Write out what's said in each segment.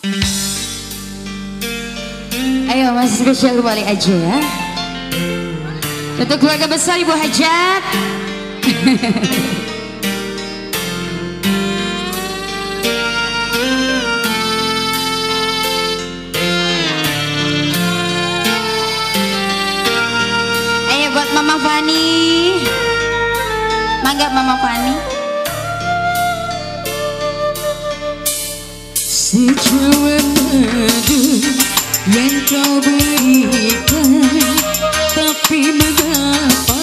Ayo masih spesial kembali aja ya. Untuk keluarga besar Ibu Hajat. Ayo buat Mama Fani. Mangga Mama Fani. Sejuemadu yang kau berikan Tapi mengapa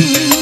you.